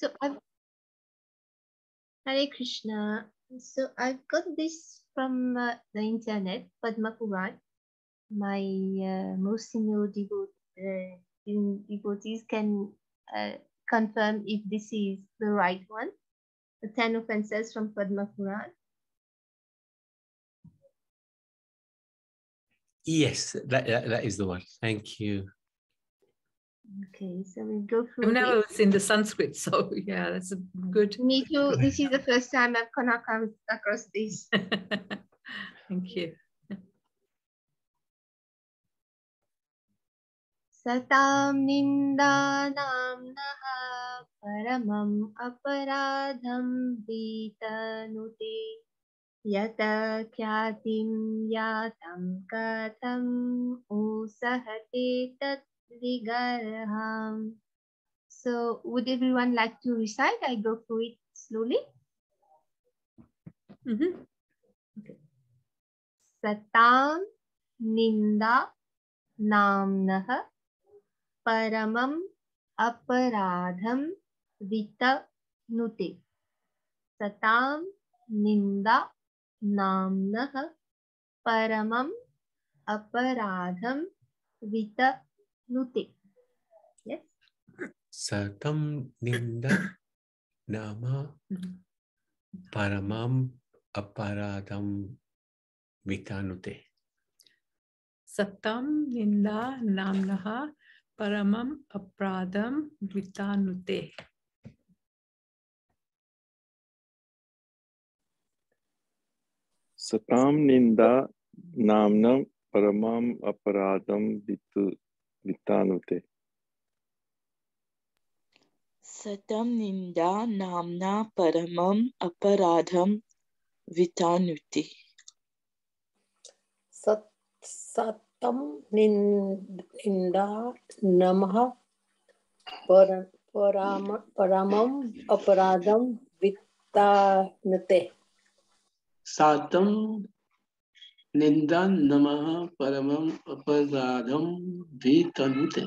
So I've Hare Krishna. So I've got this from uh, the internet, Padma Puran. My uh, most senior uh, devotees can uh, confirm if this is the right one. The 10 offenses from Padma Puran. Yes, that, that, that is the one. Thank you. Okay, so we go through. I've never this. seen the Sanskrit, so yeah, that's a good. Me too. This is the first time I've come across- across this. Thank you. सतां निन्दानां नः परमम् अपराधं वीतनुते यत ख्यातिं यातं कथम् उसहते तत् Rigarham. So would everyone like to recite? I go through it slowly. Mm -hmm. okay. Satam ninda Namnaha paramam aparadham vitanute. Satam ninda Namnaha paramam aparadham vitanute. Lutik. Yes. Satam Ninda Nama Paramam Aparadam Vitanute. Satam Ninda Namnaha Paramam Apradam Vitanute. Satam Ninda Namnam Paramam Aparadam Vitanute. वितानुते सतं निन्दा नाम्ना परमम् अपराधं वितानुति सत् सतं निन्- निन्दा नमः पर पराम परमम् अपराधं वित्तानुते सातं निन्दा नमः परमम् अपराधं वितनुते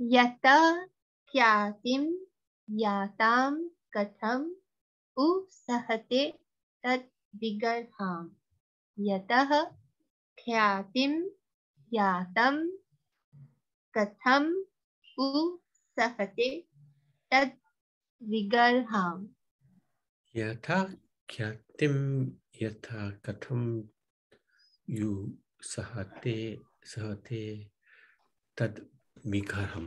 यत ख्यातिं याताम कथम उ सहते तद्विगर्हाम यतः ख्यातिम यातम कथम उ सहते तद्विगर्हाम यथा ख्यातिम यथा कथम यु सहते सहते तद्विगर्हाम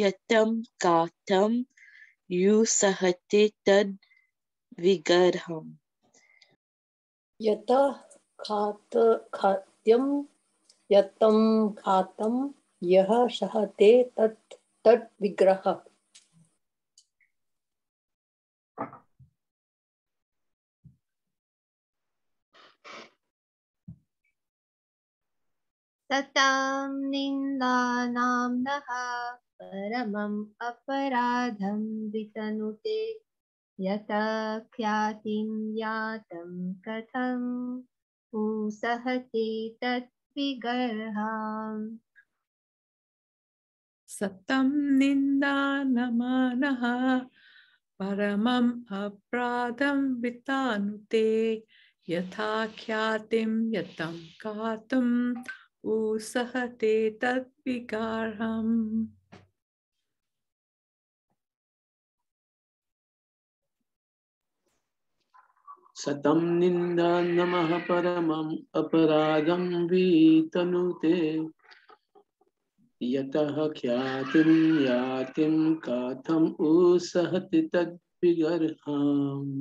यतं कातम यु सहते तद विगर्हम् यत खात खाद्यम यतम खातम यह सहते तत् तत् विग्रह सतां निन्दानाम्नः परमम् अपराधं वितनुते। यत ख्यातिं यातं कथं पूसहते तद्विगर्हाम्। सतं निन्दानमानः परमम् अपराधं यथा ख्यातिं यतं कातुम् Yatam Katum Usahate Tat Vigarham. सतं निन्दा नमः परमम् अपराधं वीतनुते यतः ख्यातिं यातिं उसहति तद्विगर्हाम्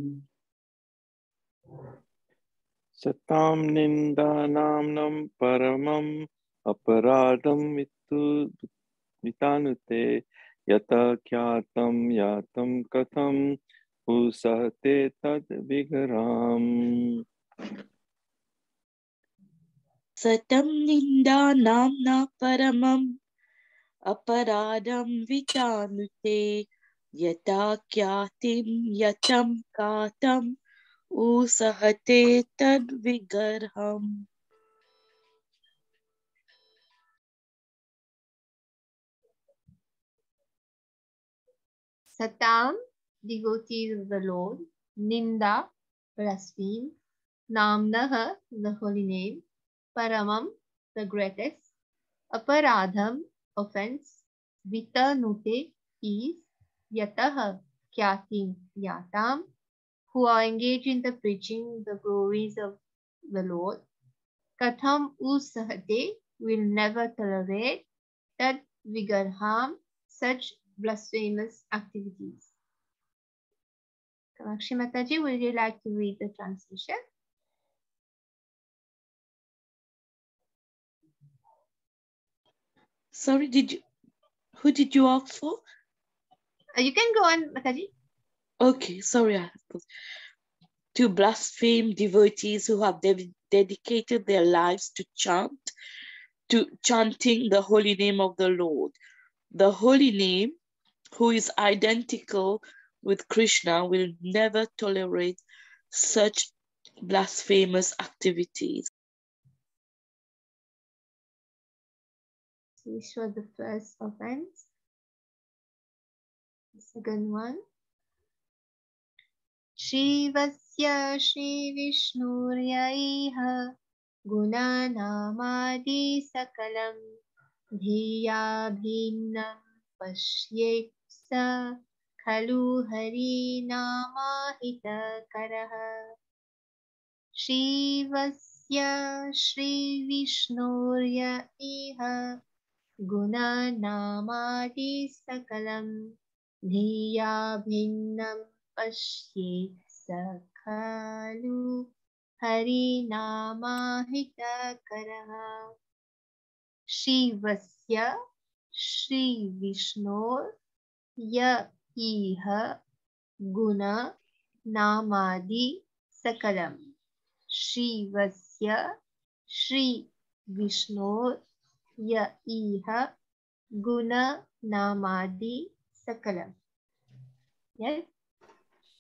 सतां निन्दानाम्नं परमम् अपराधं मितु मितानुते यत ख्यातं यातं कथम् उसहते तद् विगराम्। सतं निन्दा नाम्ना परमम् यथा उसहते तद्विगर्हम् Satam, devotees of the Lord, Ninda, blaspheme, Namnaha, the holy name, Paramam, the greatest, Aparadham, offense, Vitanute, is, Yataha, Kyatim, Yatam, who are engaged in the preaching the glories of the Lord. Katham Usahate will never tolerate that Vigarham, such blasphemous activities. Kamakshi Mataji, would you like to read the translation? Sorry, did you? Who did you ask for? Uh, you can go on, Mataji. Okay, sorry. To blaspheme devotees who have de- dedicated their lives to chant, to chanting the holy name of the Lord. The holy name, who is identical with Krishna, will never tolerate such blasphemous activities. This was the first offense. The second one. Shivasya Shri Vishnurya Gunanamadi Sakalam Dhiya Bhinnam Pashyet Sa Khalu Hari Namahita Karaha Shivasya Shri Vishnurya Iha गुणनामादि सकलं धिया भिन्नं पश्येत् स खलु हरिनामाहितकरः शिवस्य श्रीविष्णोर् य इह गुण नामादि सकलं शिवस्य य इह गुण नामादि सकलम। Yes?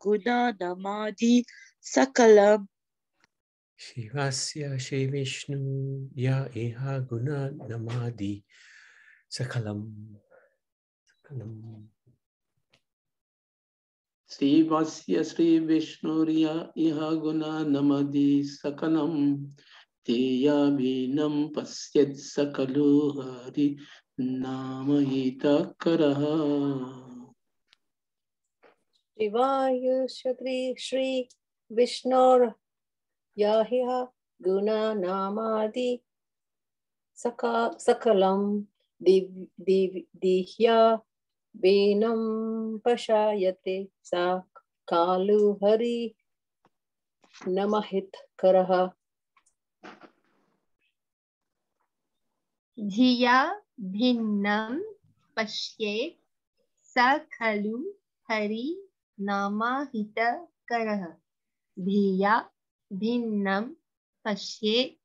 Guna Namadi Sakalam Shivasya Shri Vishnu Ya Iha Guna Namadi Sakalam. Sakalam. श्रीवस्य श्रीविष्णुर्य इह गुणा नमदि सकलं तेयाभीनं पश्यत् सकलो हरि नामहितकरः शिवायुषत्री श्री विष्णोर याह्य गुणनामादि सका सकलं दिह्या वेनं पशायते सा कालु हरि धिया भिन्नं पश्येत् स खलु नामाहितकरः धिया भिन्नं पश्येत्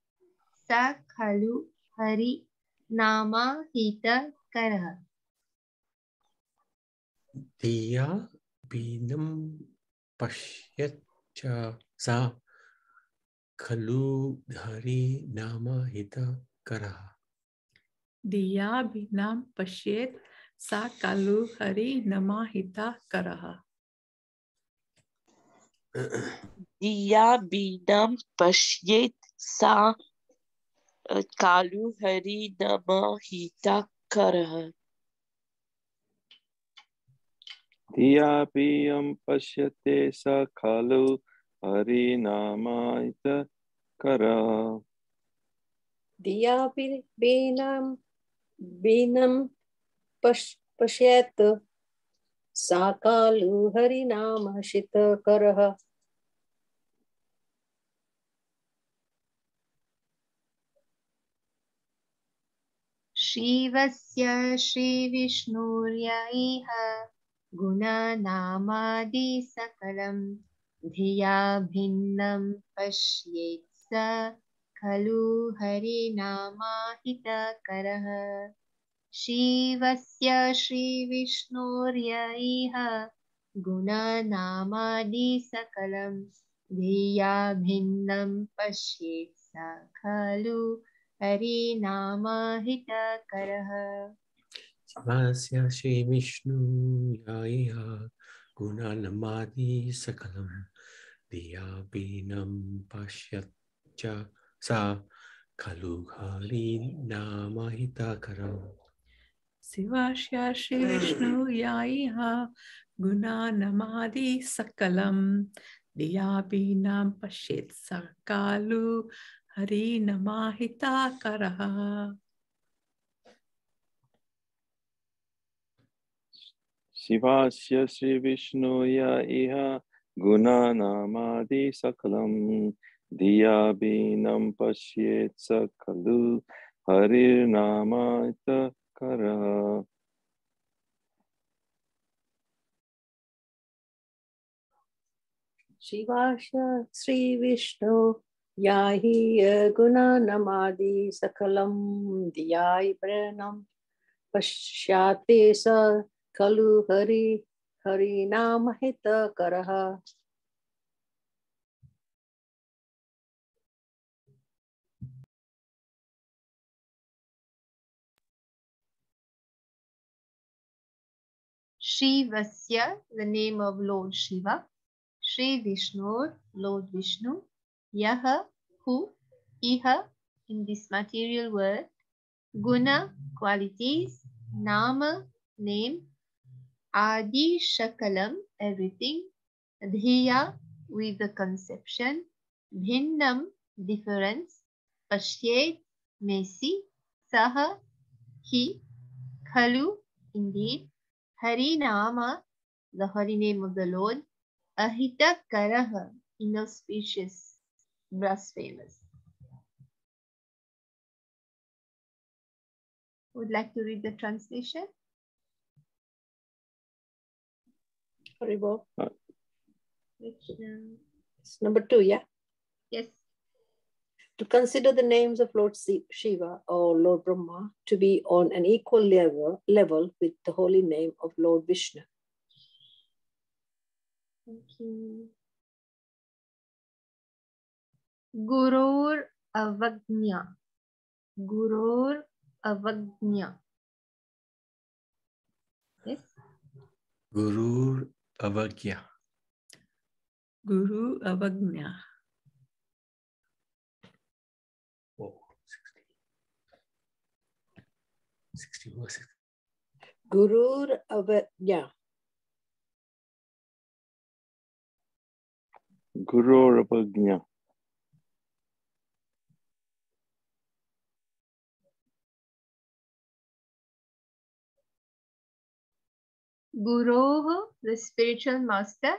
स खलु हरि नामाहितकरः Diya बीनं पश्यच्च सा खलु हरिनामहितकरः दिया बिनाम पश्येत सा कालु हरि नमाहिता करः दिया बीनम पश्येत सा कालु हरि नम हिता करः धियापियं पश्यते स खलु हरिनामायितकरः दियापि बीनं पश् पश्येत्। सा कालु हरिनामशितकरः शिवस्य श्रीविष्णुर्य इह गुणनामादिसकलं धिया भिन्नं पश्येत् स खलु हरिनामाहितकरः शिवस्य श्रीविष्णुर्य इह गुणनामादिसकलं धिया भिन्नं पश्येत् स खलु हरिनामाहितकरः शिवस्य श्रीविष्णुयाय गुणानमादिसकलं धिया बीनं पश्यच्च सा खलु हरिनामहितकरम् शिवास्य श्री विष्णु गुणानमादि सकलम। दियाबीनां पश्येत् सकालु हरि नमाहिता करः शिवास्य श्रीविष्णुय इह गुणानामादिसकलं धियाबीनं पश्येत् स खलु हरिर्नामायितकरः शिवाश श्रीविष्णु या हि गुणनमादि सकलं धियाय प्रणं पश्याते स खलु Hari हरिनामहितकरः Shivasya, the name of Lord Shiva. Shri Vishnu, Lord Vishnu. Yaha, who, Iha, in this material world. Guna, qualities. Nama, name. Adi, Shakalam, everything. Dhiya, with the conception. Bhinnam, difference. Pashyet, may see. Saha, he. Khalu, indeed. Harinama, the holy name of the Lord, Ahita Karaha, inauspicious, blasphemous. Would like to read the translation? Haribo. Which, um, It's number two, yeah. Yes. To consider the names of Lord Shiva or Lord Brahma to be on an equal level, level with the holy name of Lord Vishnu. Thank you. Gurur Avagnya. Gurur Avagnya. Yes. Gurur Avagya. Guru Avagnya. Oh, 60. 60 was it? Gurur Avajna. Gururabhagnya. Guroh, the spiritual master.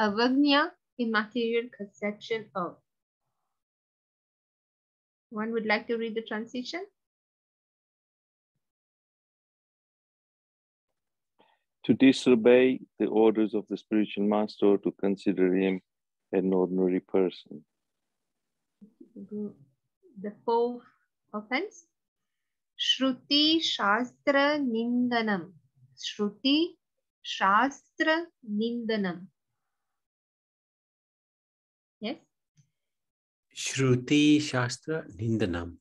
Avagnya, immaterial conception of. One would like to read the translation? To disobey the orders of the spiritual master or to consider him an ordinary person. The fourth offense. Shruti Shastra Nindanam. Shruti shastra nindanam yes Shruti Shastra Nindanam.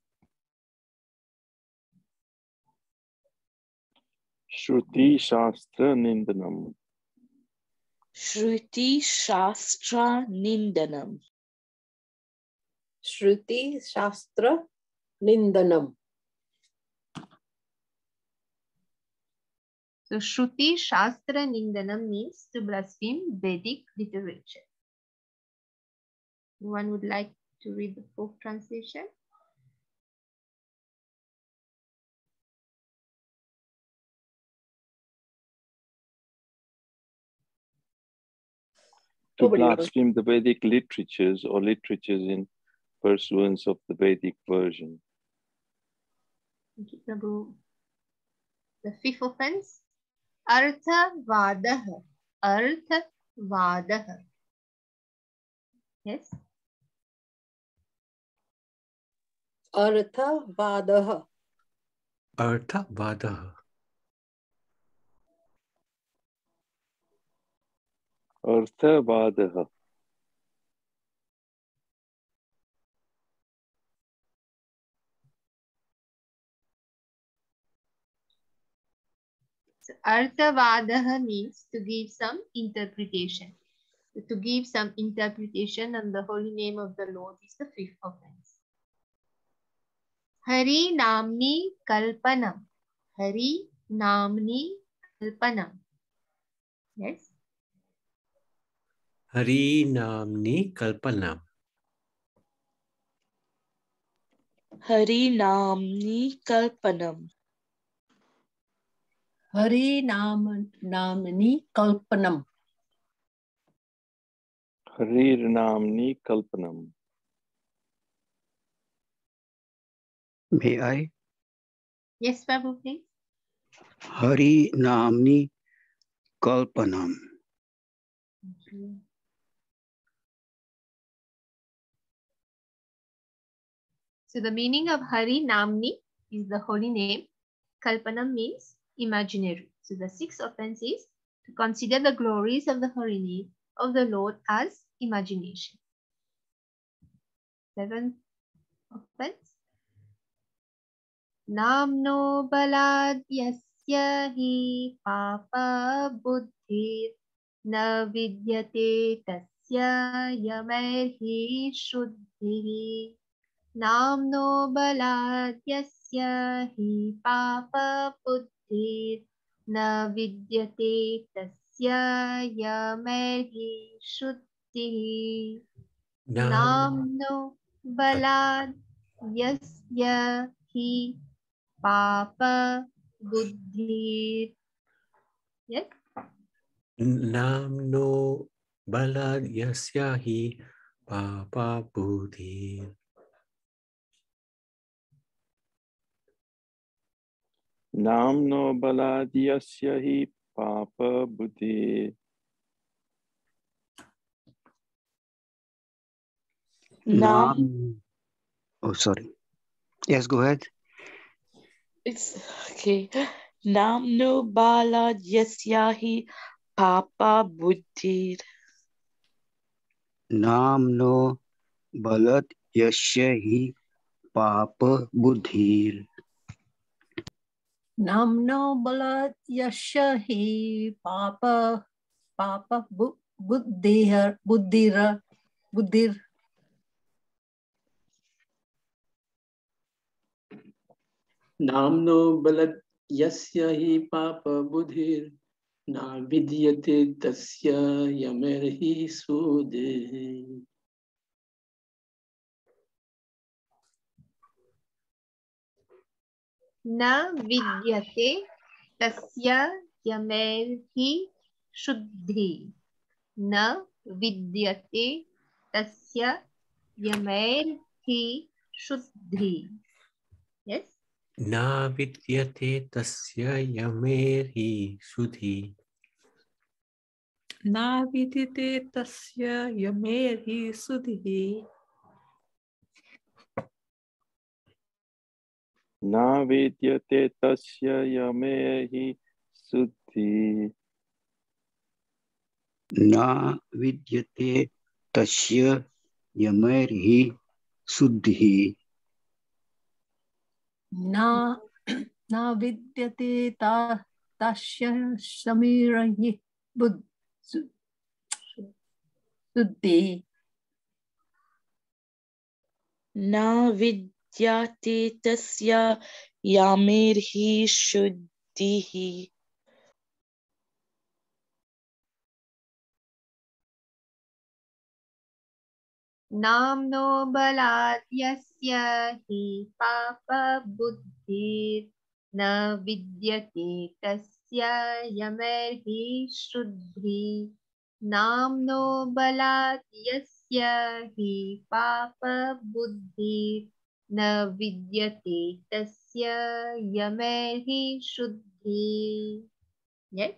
Shruti Shastra Nindanam. Shruti Shastra Nindanam. Shruti Shastra Nindanam. so shruti shastra nindanam means to blaspheme vedic literature one would like to read the full translation To Nobody wants- blaspheme the Vedic literatures or literatures in pursuance of the Vedic version. Thank you, Prabhu. The fifth offense, Artha Vadah. Artha Vadah. Yes. Artha Vadaha. Artha Vadaha. Arthavadaha. So Arthavadah means to give some interpretation. To give some interpretation on the holy name of the Lord is the fifth offense. Hari Namni Kalpanam. Hari Namni Kalpanam. Yes. Hari Namni Kalpanam. Hari Namni Kalpanam. Hari Nam Namani Kalpanam. Harir Namni Kalpanam. May I? Yes, Prabhu, please. Hari Namni Kalpanam. Thank you. So the meaning of Hari Namni is the holy name. Kalpanam means imaginary. So the sixth offense is to consider the glories of the holy name of the Lord as imagination. Seventh offense. Namno balad yasya hi papa buddhi na vidyate tasya yamehi shuddhiri. नाम्नो बलात् यस्य हि पापबुद्धिर्न विद्यते तस्य यमैर्हि शुद्धिः। Nam नाम्नो बलात् यस्य हि पापबुद्धिर्। Yes? Namno Balad Yasyahi Papa Hi Papa Buddhi. Nam. Nam. Oh, sorry. Yes, go ahead. It's okay. Namno Bala Yasyahi Papa Buddhir. Nam no balat yasya hi papa नमनो बलत यश ही पाप पाप बुद्धि बुद्धि बुद्धि नामनो बलत यस्य हि पाप बुधिर ना विद्यते तस्य यमेर हि सुदेह न विद्यते तस्य यमेर्हि शुद्धि न विद्यते तस्य यमेर्हि शुद्धि yes Na Vidyate Tasya Yamerhi Sudhi. Na vidite tasya yamerhi sudhi. Na vidyate tasya yamehi suddhi. न विद्यते तस्य यमैर्हि शुद्धिः न न विद्यते ता तस्य समीरयि बुद् सु- शुद्धि न विद्याते तस्य यामेर्हि शुद्धिः। नाम्नो बलात् यस्य हि पापबुद्धिर्न विद्यते तस्य यमैर्हि शुद्धिः। नाम्नो बलात् यस्य हि पापबुद्धिर्न विद्यते तस्य यमैर्हि शुद्धिः। Yes?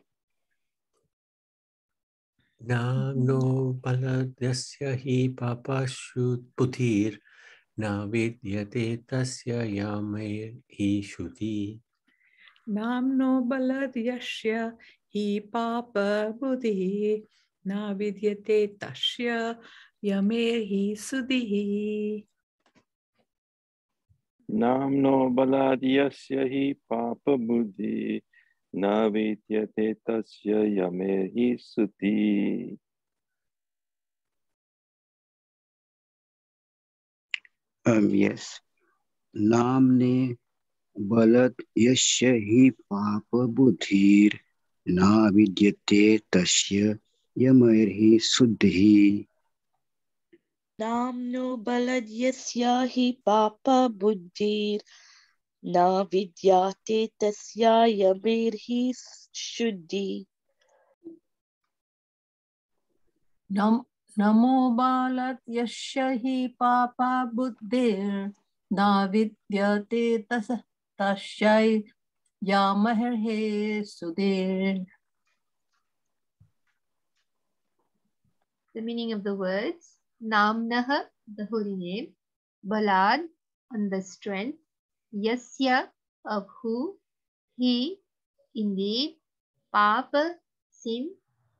नाम्नो बलदस्य हि पापाशुद्बुद्धिर् न विद्यते तस्य यामैर्हि श्रुति नाम्नो बलद्यस्य हि पापबुद्धिः न विद्यते तस्य यमेर्हि सुधिः नाम्नो बलात् यस्य हि पापबुद्धिः न विद्यते तस्य यमे हि सुति। Um, yes. बलत् यस्य हि पापबुद्धिर् न विद्यते तस्य नाम्नो बलद्यस्य हि पापबुद्धिर्। न विद्याते तस्य यमेर्हि शुद्धि। नम नमो बालत् हि पापा बुद्धिर् न विद्यते तस तस्यै यामहे Sudhir The meaning of the words Namnah, the holy name, Balad, on the strength, Yasya, of who, he, indeed, Papa, sin,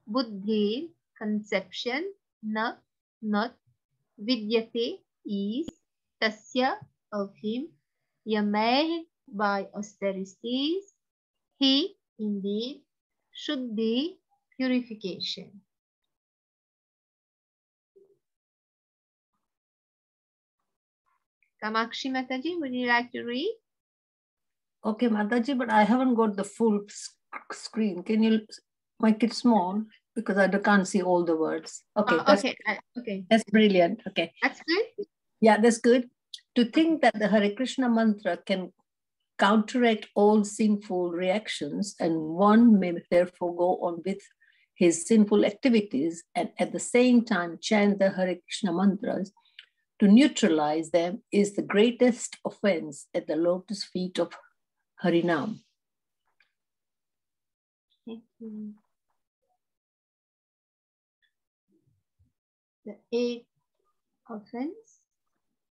Buddhi, conception, na, not, Vidyate, is, Tasya, of him, Yameh, by austerities, he, indeed, Shuddhi, purification. Kamakshi Mataji, would you like to read? Okay, Mataji, but I haven't got the full screen. Can you make it small? Because I can't see all the words. Okay, oh, that's, okay, okay, that's brilliant. Okay. that's good. Yeah, that's good. To think that the Hare Krishna mantra can counteract all sinful reactions and one may therefore go on with his sinful activities and at the same time chant the Hare Krishna mantras to neutralize them is the greatest offense at the lotus feet of Harinam. Thank you. The eighth offense.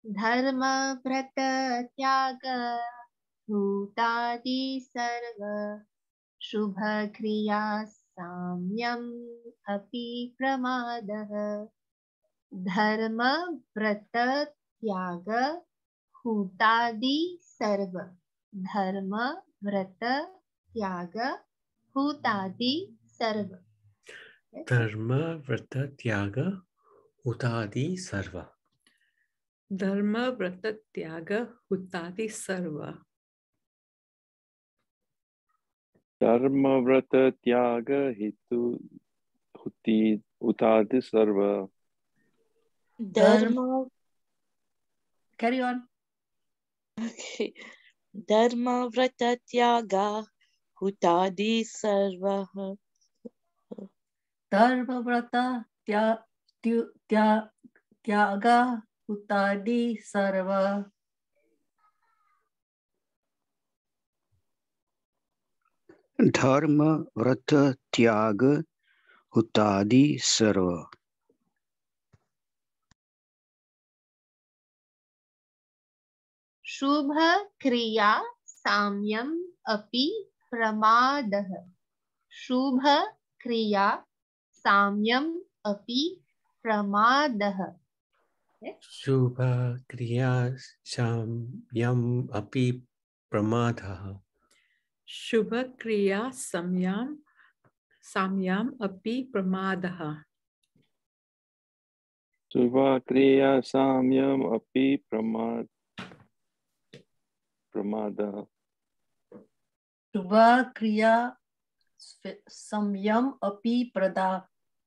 Dharma vrata tyaga bhutadi sarva shubha kriya samyam api pramadah धर्म व्रत त्याग हुतादि सर्व. धर्म व्रत त्याग हुतादि सर्व. धर्म व्रत त्याग हुतादि सर्व. धर्म व्रत त्याग हुतादि सर्व. धर्म व्रत त्याग हेतु उतादि सर्व. धर्म करियन धर्म व्रत त्याग हुतादि सर्व। धर्म व्रत त्याग हुतादि सर्व। धर्म व्रत त्याग हुतादि सर्व। शुभ क्रिया साम्यम अपि प्रमादः। शुभ क्रिया साम्यम अपि प्रमादः। शुभक्रिया साम्यम् अपि प्रमादः। शुभक्रिया संयाम साम्याम अपि प्रमादः। शुभक्रिया साम्यम अपि प्रमाद। प्रमादः शुभा क्रिया संयम अपि प्रदा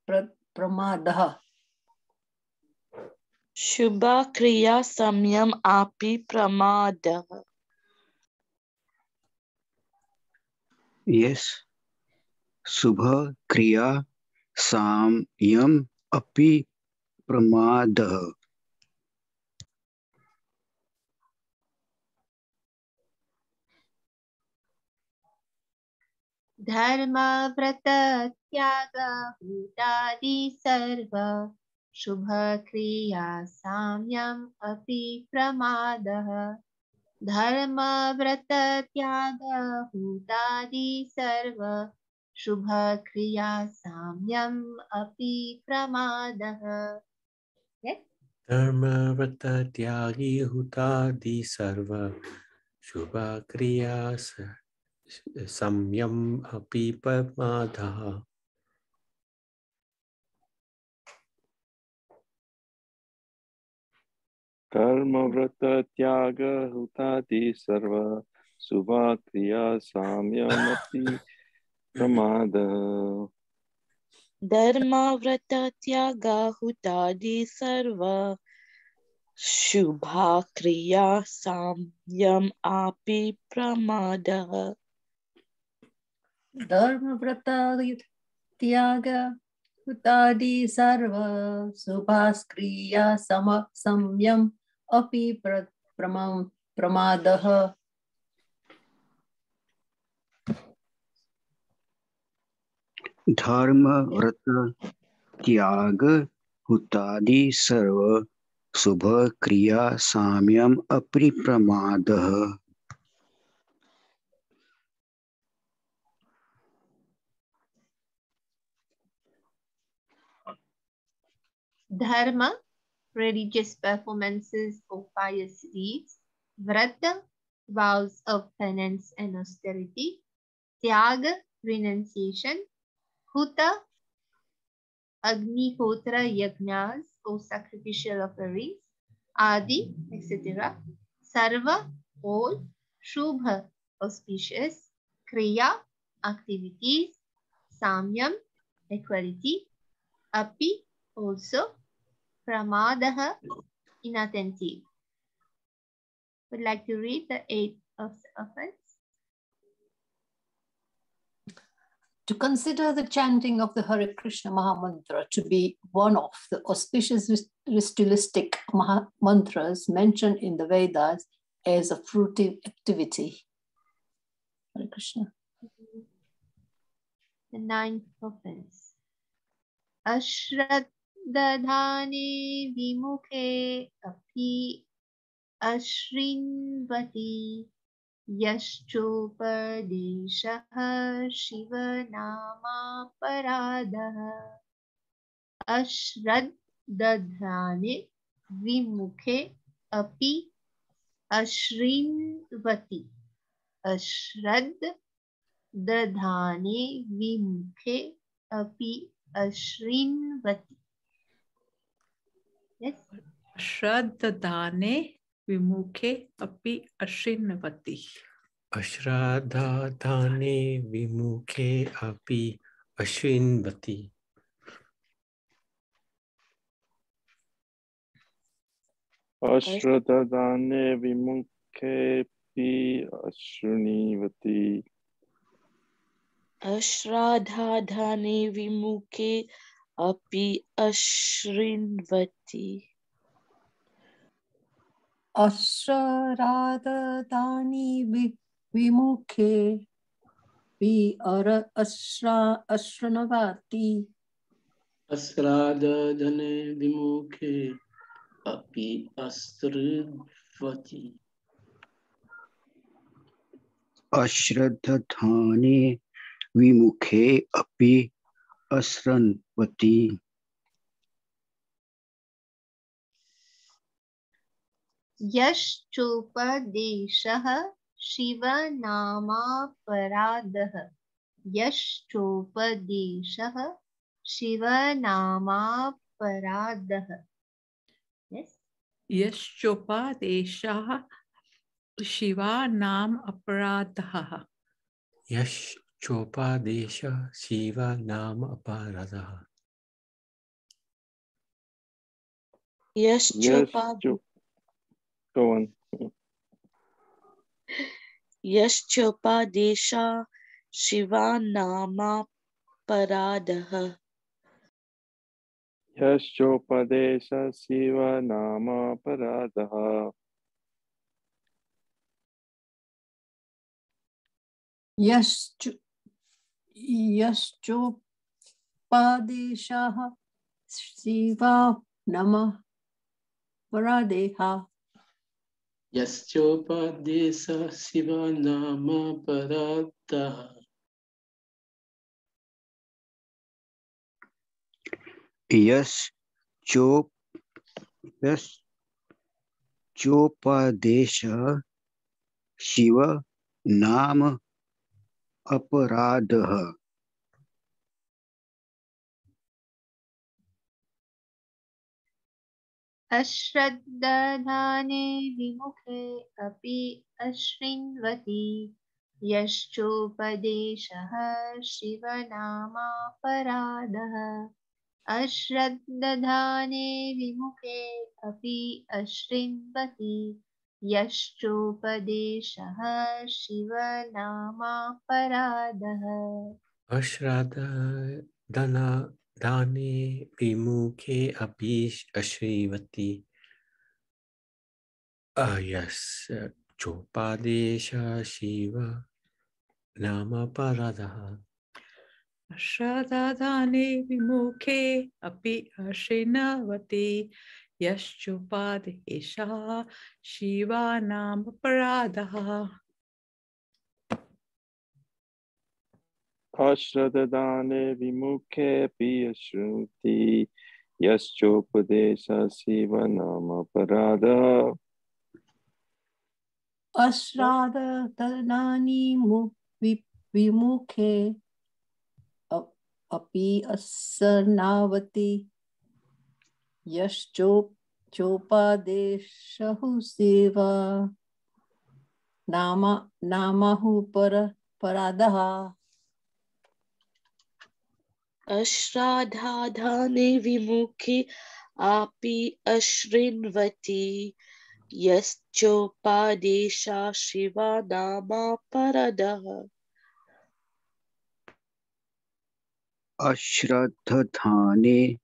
प्र, प्रमादः शुभा क्रिया संयम आपि प्रमादः Yes. Subha Kriya Samyam Api Pramadah. धर्म व्रत त्याग भूतादि सर्व शुभ क्रिया साम्यम अपि प्रमादः। धर्म व्रत त्याग भूतादि सर्व शुभ क्रिया साम्यम अपि प्रमादः। त्यागी हुतादि सर्व शुभ क्रिया स- संयम अपि प्रमादः। कर्म व्रत त्याग सर्व शुभा साम्यमपि प्रमादः। धर्म व्रत त्याग हुतादि सर्व शुभा क्रिया साम्यम आपि प्रमादः। धर्म व्रत त्याग हुतादि सर्व शुभास्क्रिया सम संयम अपि प्र, प्रमा, प्रमादः। धर्म व्रत त्याग हुतादि सर्व शुभ क्रिया साम्यम अपि Dharma, religious performances or pious deeds. Vrata, vows of penance and austerity. Tyaga, renunciation. Huta, Agnihotra yajnas or sacrificial offerings. Adi, etc. Sarva, all. Shubha, auspicious. Kriya, activities. Samyam, equality. Api, also. Pramadaha, inattentive. Would like to read the eight of the offense. To consider the chanting of the Hare Krishna Mahamantra to be one of the auspicious ritualistic mantras mentioned in the Vedas as a fruitive activity. Hare Krishna. The ninth offense. Ashraddadhane विमुखे api ashrinvati यश्चोपदेशः शिवनामापराधः। अश्रद्दधाने विमुखे अपि अश्रिन्वति अश्रद् दधाने विमुखे अपि अश्रिन्वति yes श्रद्धदाने विमुखे अपि अश्रिन्वति अश्राद्धाने विमुखे अपि अश्विन्वति अश्रद्धाने विमुखेऽपि अश्रुणीवति अश्राद्धाने विमुखे अपि अश्रिन्वति अश्राददानि विमुखे। वि अर अश्रा अश्रनवाति अस्रादधने विमुखे अपि अस्त्रवती अश्रद्धाने विमुखे अपि अश्रन्वती यश्चोपदेशः शिवनामापराधः। यश्चोपदेशः शिवनामापराधः। यश्चोपदेशः शिवा नाम अपराधः यश चोपादेश शिव नाम अपराधः Yes, Yaschopad go on. Yaschopradesha Shiva Nama Paradaha. यश्चोपदेश Shiv नाम अपराधः यश्च यश्चोपादेशः शिवा नमः परादेहा यश्चोपदेश शिव नाम परातः यश चोप यश चोपदेश शिव नाम अपराधः। अश्रद्दधाने विमुखे अपि अशृण्वति यश्चोपदेशः शिवनामापराधः। अश्रद्दधाने विमुखे अपि अशृण्वति यश्चोपदेशः शिवनामापराधः। अश्राद्ध धन दाने विमुखे अपि अश्रीवती। यस चोपादेश शिव नाम अपराधः श्रद्धाने विमुखे अपि अशिनवति यश्चोपादेशः शिवा नाम अपराधः। अश्रद्धाने विमुखेऽपि अश्रुति यश्चोपदेश शिव नाम अपराधः अश्रादनानि विमुखे अपि असनावति यश्चोप चोपादेशः सेवा नाम नामहु पर पराधः। अश्राधाधाने विमुखे अपि अशृण्वति यश्चोपादेशा शिवा नामा परदः अश्रद्धधाने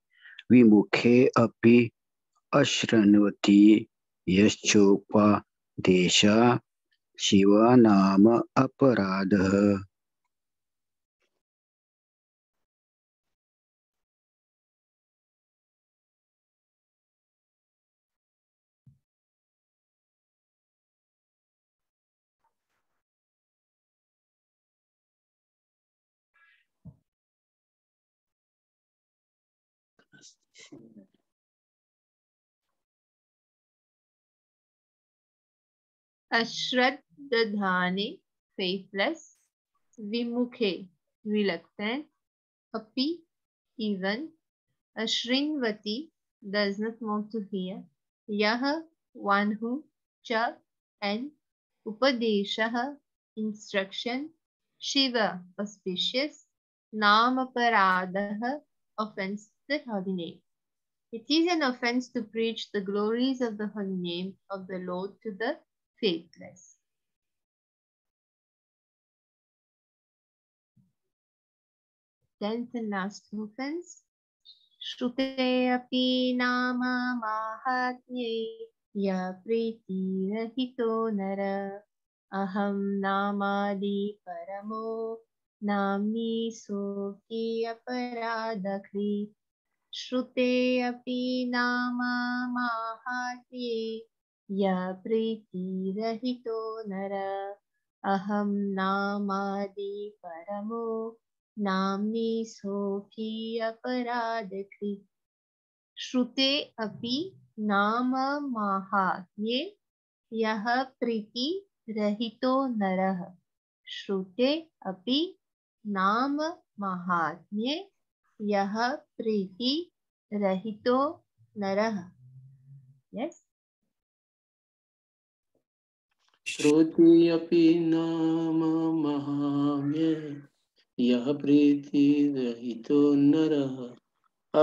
विमुखे अपि अशृण्वति यश्चोपदेश शिवनाम अपराधः। अश्रद्धाने फेथलेस विमुखे रिलक्टेंट अपि even अश्रिन्वती does not want to hear यह वन च एंड उपदेशः इंस्ट्रक्शन शिव ऑस्पिशियस नाम अपराधः offence the ordinate it is an offense to preach the glories of the holy name of the Lord to the faithless. Tenth and last offense. Shrute api nama mahatmye ya priti nara aham namadi paramo namni soki aparadakri श्रुते अपि नाम नर। अहं नामादि परमो। नाम्नि सोऽपि अपराधकृत् श्रुते अपि नाम माहात्म्ये। यः प्रीतिरहितो नरः। श्रुते अपि नाम माहात्म्ये। यः प्रीतिरहितो नरः। Yes? श्रुति अपि नाम महाम्ये यः प्रीतिरहितो नरः।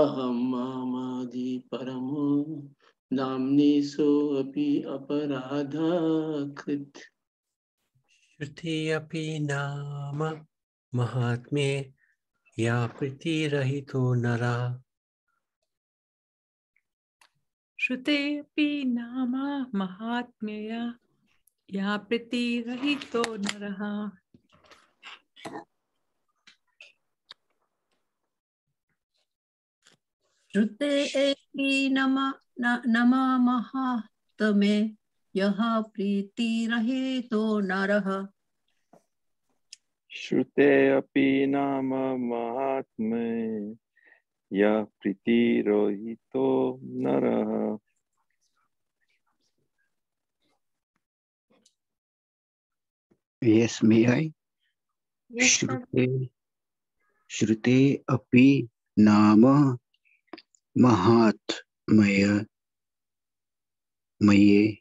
अहं मामादि परमो नाम्नि सोऽपि अपराधकृत्। श्रुति अपि नाम महात्म्ये या प्रीतिरहितो नरः। श्रुतेऽपि नाम महात्म्यया या प्रीतिरहितो नरः श्रुते नम न- नमामः तमे यः प्रीतिरहितो नरः श्रुते अपि नाम महात्मे। यः प्रीतिरोहितो नरः। Yes, may I? yes श्रुते श्रुते अपि नाम महात्मय मये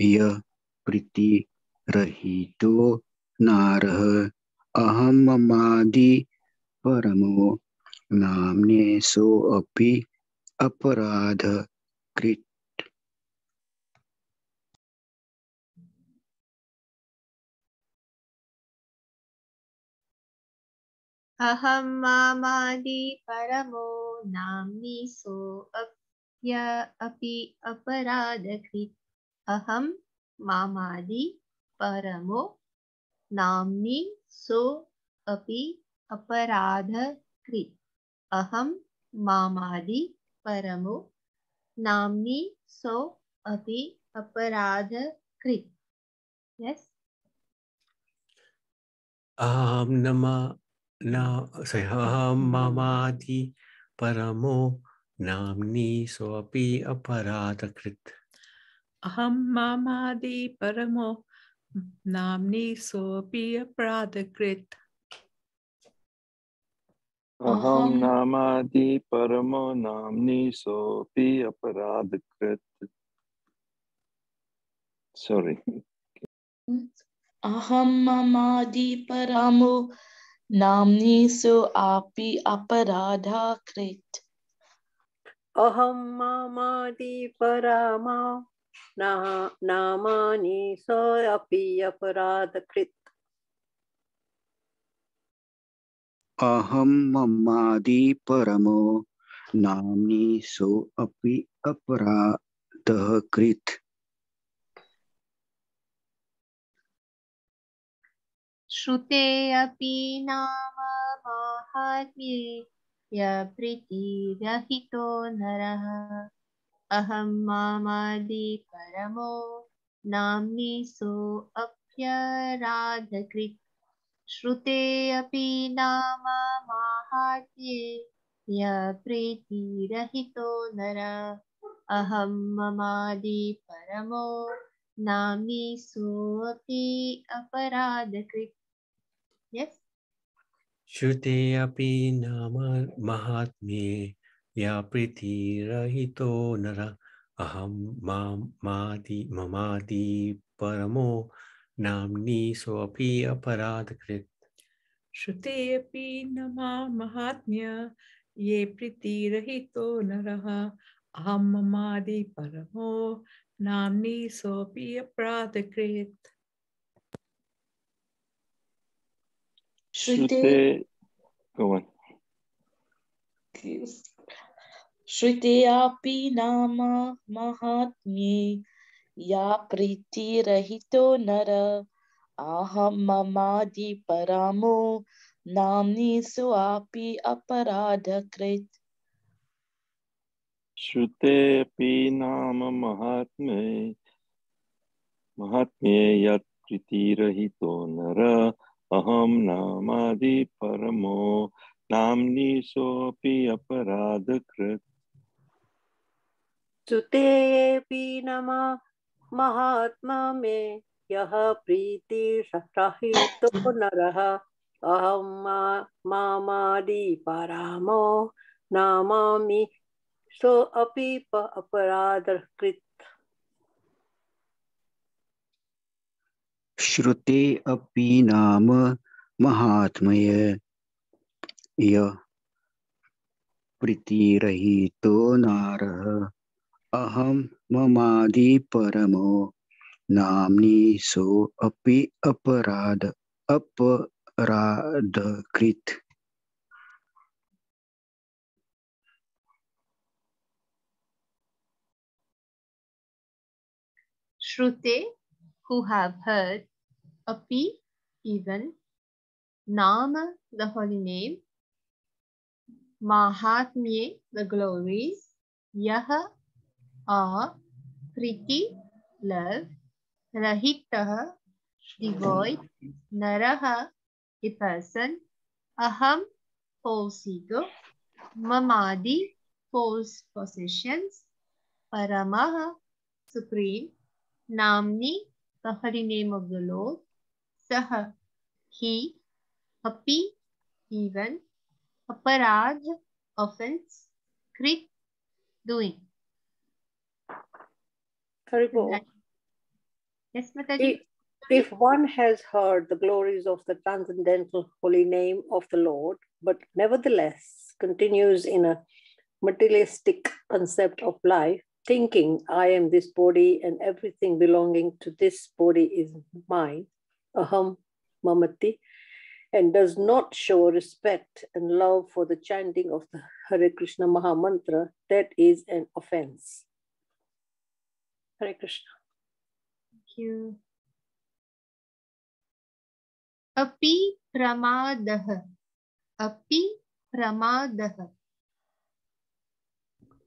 य प्रीतिरहितो नारः अहं ममादि परमो नाम्ने सोऽपि अपराधकृत्। अहं मामादि परमो नाम्नि सोऽप्य अपि अपराधकृत्। अहं मामादि परमो नाम्नि सो अपि अपराधकृत्। अहं मामादि परमो। नाम्नि सो अपि अपराधकृत्। Yes? अहं नम न अहं ममादि परमो। नाम्नि सोऽपि अपराधकृत्। अहं मामादि परमो। नाम्नि सोऽपि अपराधकृत्। अहं नामादि परमो नाम्नि सोऽपि अपराधकृत्। Sorry अहं ममादि परमो नाम्नि सोऽपि अपराधकृत्। अहं मामादि परमा ना- नामानि सोऽपि अपराधकृत्। अहं ममादि परमो नाम्नि सोऽपि अपराधः कृत् श्रुते अपि नाम माहात्म्ये यप्रीतिरहितो नरः। अहं मामादि परमो नाम्नि सोऽप्यराधकृत् श्रुते अपि नाम माहात्म्ये यप्रीतिरहितो नर। अहं ममादि परमो नाम्नि सोऽपि अपराधकृत् yes? श्रुते अपि नाम महात्म्ये या प्रीतिरहितो नर अहं माँ मादि ममादि परमो नाम्नि सोऽपि अपराधकृत्। श्रुते अपि न मा महात्म्य ये प्रीतिरहितो नरः अहं ममादि परमो नाम्नि सोऽपि अपराधकृत्। श्रुते go on. श्रुतेयापि नाम महात्म्ये या प्रीतिरहितो नर अहं ममादि परमो नाम्नि स्वापि अपराधकृत् श्रुतेऽपि नाम महात्म्ये महात्म्ये यत् प्रीतिरहितो नर अहम नामादि परमो नाम्नि सोऽपि अपराधकृत् सुतेऽपि नमा। महात्मा मे यः प्रीतिरहितो नरः। अहं मा, मामादि परामो नामामि। सोऽपि अपराधकृत्। श्रुते अपि नाम महात्मय। य। प्रीतिरहितो नारः। अहम ममादि परमो नामनी सो अपि अपराध अपराध कृत श्रुते हु हैव हर्ड अपि इवन नाम द होली नेम महात्म्ये द ग्लोरीज यह are, Priti, love, Rahitaha, devoid, Naraha, a person, Aham, ego, Mamadi, false possessions, Paramaha, supreme, Namni, the holy name of the Lord, Saha, he, Api, even, Aparad, offense, Krit, doing. Haribo, Yes, Mataji. if, if one has heard the glories of the transcendental holy name of the Lord, but nevertheless continues in a materialistic concept of life, thinking I am this body and everything belonging to this body is mine, aham mamati, and does not show respect and love for the chanting of the Hare Krishna Maha Mantra, that is an offense. Hare Krishna. Thank you. Api pramadah. Api pramadah.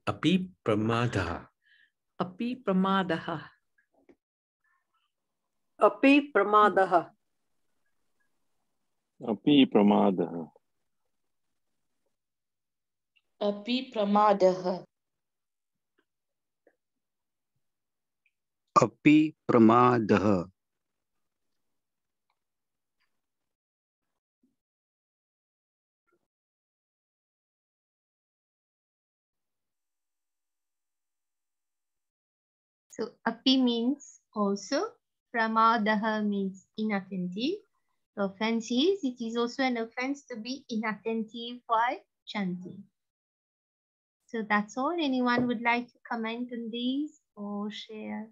Api pramadaha. Api pramadaha. Api pramadaha. अपि प्रमादः अपि प्रमादः अपि प्रमादः So api means also. Pramadaha means inattentive. The offense is it is also an offense to be inattentive while chanting. So that's all. Anyone would like to comment on these or share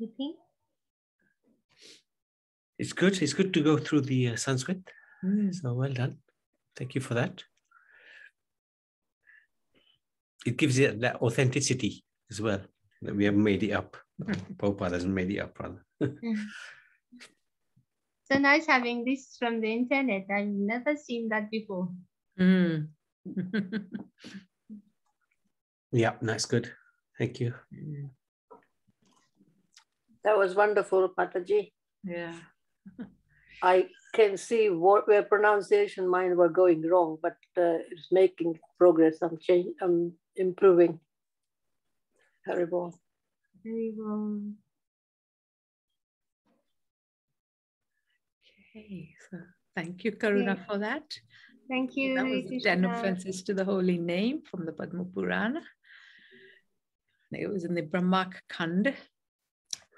Anything? It's good. It's good to go through the uh, Sanskrit. Mm. So well done. Thank you for that. It gives it that authenticity as well. That we haven't made it up. Prabhupada hasn't made it up, rather. So nice having this from the internet. I've never seen that before. Mm. yeah, that's good. Thank you. That was wonderful, Mataji. yeah. I can see what where pronunciation mine were going wrong, but uh, it's making progress. I'm change. I'm improving. Haribo. Very well. Okay. So thank you, Karuna, for that. Thank you. That Hare was the 10 offenses to the holy name from the Padma Purana. It was in the Brahmak Khand,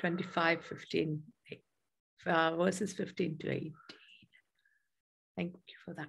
25, 15, uh, verses 15 to 18. Thank you for that.